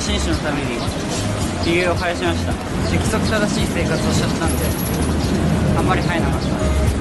写真集のためにひげを生やしました。規則正しい生活をしちゃったんであんまり生えなかった。